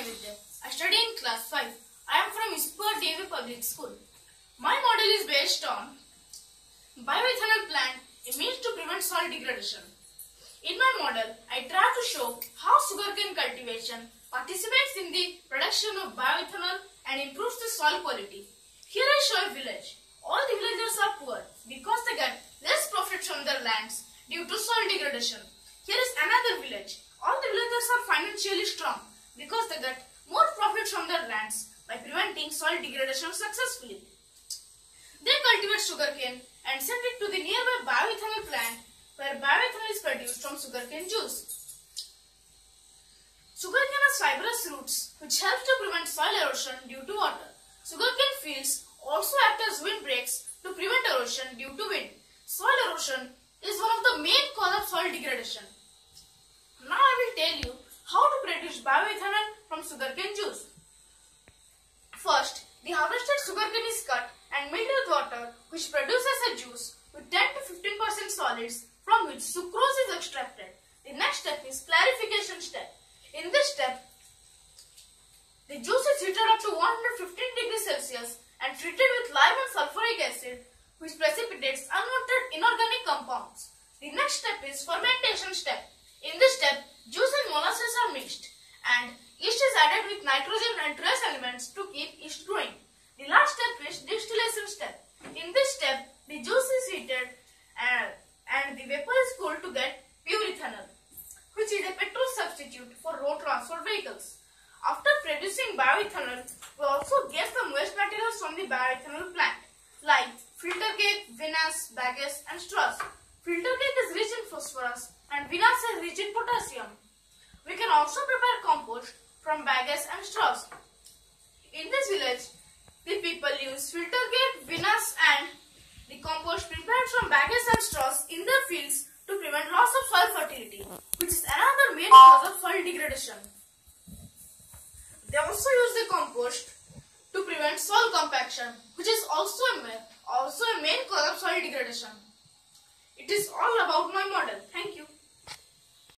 I study in class 5. I am from Ispat DAV Public School. My model is based on bioethanol plant, a means to prevent soil degradation. In my model, I try to show how sugarcane cultivation participates in the production of bioethanol and improves the soil quality. Here I show a village. All the villagers are poor because they get less profit from their lands due to soil degradation. Here is another village. All the villagers are financially strong because they get more profit from their lands by preventing soil degradation successfully. They cultivate sugarcane and send it to the nearby bioethanol plant where bioethanol is produced from sugarcane juice. Sugarcane has fibrous roots which help to prevent soil erosion due to water. Sugarcane fields also act as windbreaks to prevent erosion due to wind. Soil erosion is one of the main cause of soil degradation. Now I will tell you how to produce bioethanol from sugarcane juice. First, the harvested sugarcane is cut and milled with water which produces a juice with 10 to 15% solids from which sucrose is extracted. The next step is clarification step. In this step, the juice is heated up to 115 degrees Celsius and treated with lime and sulfuric acid which precipitates unwanted inorganic compounds. The next step is fermentation step. In this step, juice and molasses are mixed and yeast is added with nitrogen and trace elements to keep yeast growing. The last step is distillation step. In this step, the juice is heated and, and the vapor is cooled to get pure ethanol, which is a petrol substitute for road transport vehicles. After producing bioethanol, we also get some waste materials from the bioethanol plant, like filter cake, vinasse, bagasse, and straws. Filter cake is rich in phosphorus and vinasse is rich in potassium. We can also prepare compost from bagasse and straws. In this village, the people use filter cake, vinasse, and the compost prepared from bagasse and straws in their fields to prevent loss of soil fertility, which is another main cause of soil degradation. They also use the compost to prevent soil compaction, which is also a also a main cause of soil degradation. It is all about my model. Thank you.